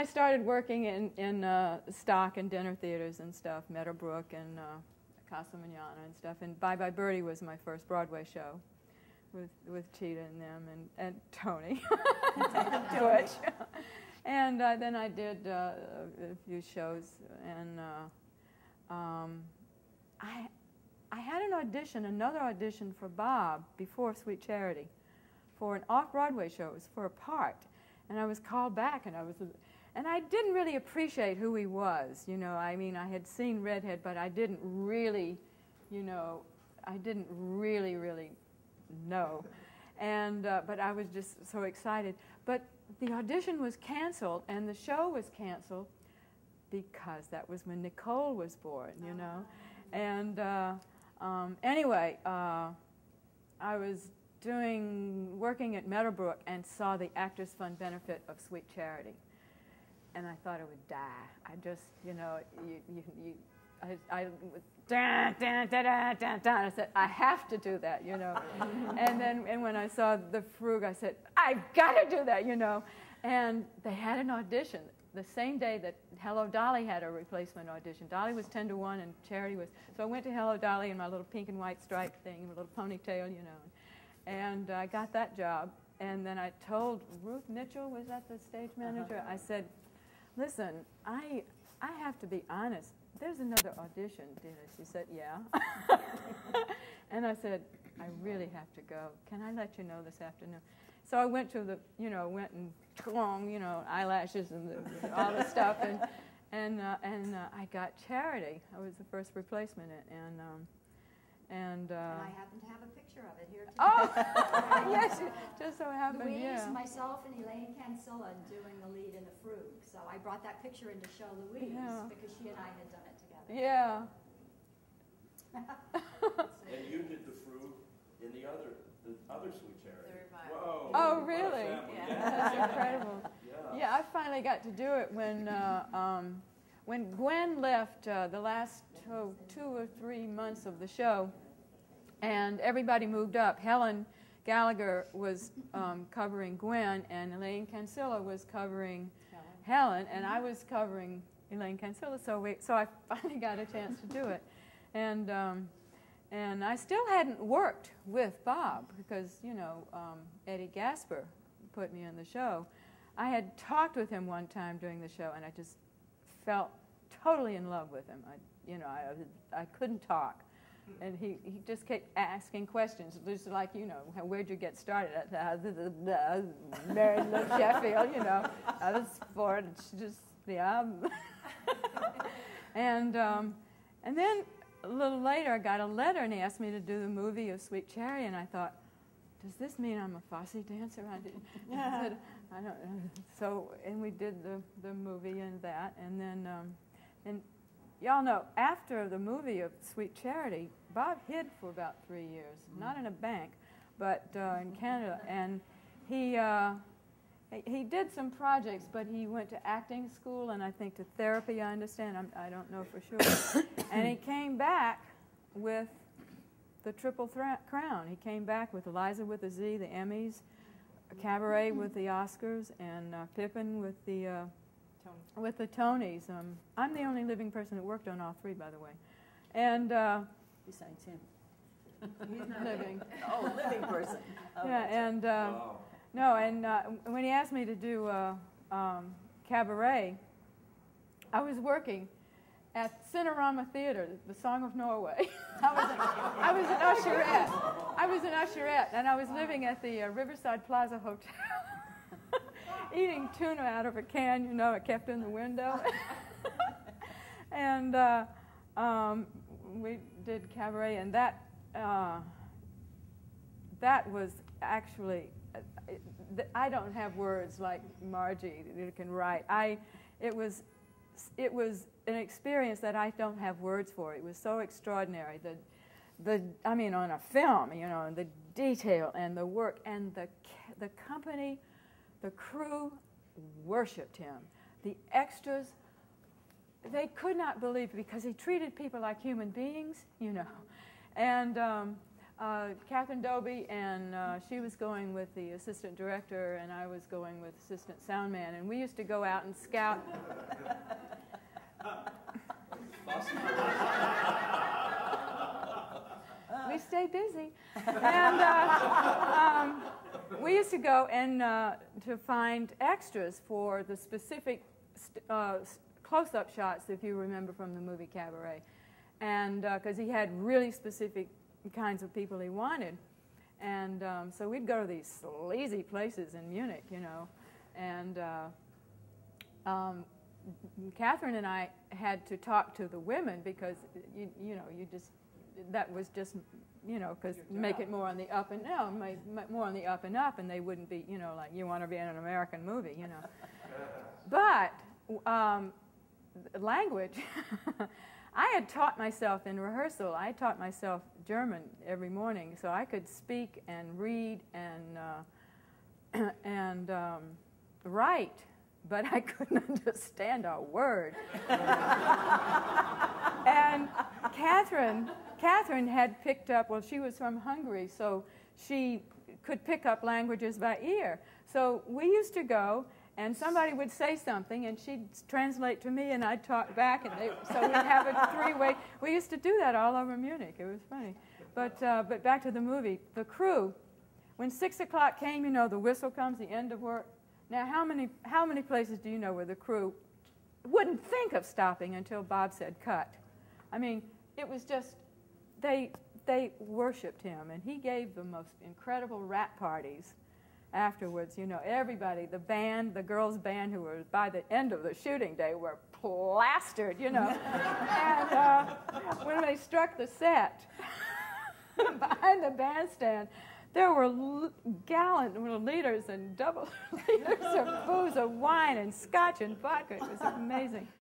I started working in, in uh, stock and dinner theaters and stuff, Meadowbrook and uh, Casa Manana and stuff. And Bye Bye Birdie was my first Broadway show with, with Chita and them and, and Tony and uh, then I did uh, a few shows. And uh, um, I, I had an audition, another audition for Bob before Sweet Charity for an off Broadway show. It was for a part. And I was called back, and I was, and I didn't really appreciate who he was. You know, I mean, I had seen Redhead, but I didn't really, you know, I didn't really, really know. And, uh, but I was just so excited. But the audition was canceled, and the show was canceled because that was when Nicole was born, you know. And uh, um, anyway, uh, I was doing working at Meadowbrook and saw the Actors Fund benefit of Sweet Charity, and I thought I would die. I just, you know, you, you, you I, I da, da, da, da, I said, I have to do that, you know. and then and when I saw the Frug, I said, I've got to do that, you know. And they had an audition the same day that Hello Dolly had a replacement audition. Dolly was 10 to 1 and Charity was. So I went to Hello Dolly in my little pink and white striped thing, my little ponytail, you know. And I got that job. And then I told Ruth Mitchell, was that the stage manager? Uh-huh. I said, listen, I, I have to be honest. There's another audition, Dina. She said, yeah. and I said, I really have to go. Can I let you know this afternoon? So I went to the, you know, went and, you know, eyelashes and the, all the stuff. And, and, uh, and uh, I got Charity. I was the first replacement. And, um, and, uh, and I happen to have a picture of it here today. Oh, yes, just so happened, Louise, yeah. myself, and Elaine Cancilla doing the lead in the Frug. So I brought that picture in to show Louise yeah. because she and I had done it together. Yeah. and you did the Frug in the other, the other sweet charity. Whoa! Oh, really? Yeah. That's incredible. Yeah. yeah, I finally got to do it when. Uh, um, when Gwen left uh, the last two, two or three months of the show, and everybody moved up, Helen Gallagher was um, covering Gwen, and Elaine Cancilla was covering Helen, Helen and I was covering Elaine Cancilla. So we, so I finally got a chance to do it, and um, and I still hadn't worked with Bob because you know um, Eddie Gasper put me in the show. I had talked with him one time during the show, and I just felt totally in love with him. I, you know, I, I couldn't talk. And he, he just kept asking questions, just like, you know, where'd you get started? At Mary Lou Sheffield, you know. I was for it. Just, yeah. and, um, and then a little later, I got a letter and he asked me to do the movie of Sweet Charity. And I thought, does this mean I'm a Fosse dancer? I, did, I said, I don't know. So, and we did the, the movie and that. And then, um, and y'all know, after the movie of Sweet Charity, Bob hid for about three years, mm-hmm. not in a bank, but uh, in Canada. And he, uh, he did some projects, but he went to acting school and I think to therapy, I understand. I'm, I do not know for sure. and he came back with the Triple Crown. He came back with Liza with the Z, the Emmys, Cabaret with the Oscars, and uh, Pippin with the uh, with the Tonys. Um, I'm the only living person that worked on all three, by the way. And uh, besides him, he's not living. oh, living person. Oh, yeah, and uh, wow. no, and uh, when he asked me to do uh, um, cabaret, I was working at Cinerama Theater, the Song of Norway. I, was an, I was an usherette. I was an usherette, and I was living at the uh, Riverside Plaza Hotel eating tuna out of a can, you know, it kept in the window. and uh, um, we did cabaret, and that uh, that was actually. I don't have words like Margie that can write. I, it was, it was an experience that I don't have words for. It was so extraordinary. The, the, I mean, on a film, you know, the detail and the work and the, the company the crew worshiped him. The extras, they could not believe because he treated people like human beings, you know. And um, uh, Kathryn Doby, and uh, she was going with the assistant director, and I was going with assistant sound man. And we used to go out and scout. we stayed busy. And uh, um, we used to go and uh, to find extras for the specific uh, close-up shots, if you remember from the movie Cabaret. And because uh, he had really specific kinds of people he wanted. And um, so we'd go to these sleazy places in Munich, you know. And uh, um, Kathryn and I had to talk to the women because, you, you know, you just, that was just, you know, because make it more on the up and no, more on the up and up, and they wouldn't be, you know, like you want to be in an American movie, you know. but um, language, I had taught myself in rehearsal. I taught myself German every morning, so I could speak and read and uh, and um, write, but I couldn't understand a word. and Kathryn, Kathryn had picked up. Well, she was from Hungary, so she could pick up languages by ear. So we used to go and somebody would say something, and she'd translate to me, and I'd talk back, and they, so we'd have a three-way. We used to do that all over Munich. It was funny. But, uh, but back to the movie. The crew, when 6 o'clock came, you know, the whistle comes, the end of work. Now, how many, how many places do you know where the crew wouldn't think of stopping until Bob said cut? I mean, it was just, they, they worshiped him, and he gave the most incredible rap parties afterwards, you know, everybody, the band, the girls' band who were by the end of the shooting day were plastered, you know. and uh, when they struck the set behind the bandstand, there were l- gallon liters and double liters of booze, of wine and scotch and vodka. It was amazing.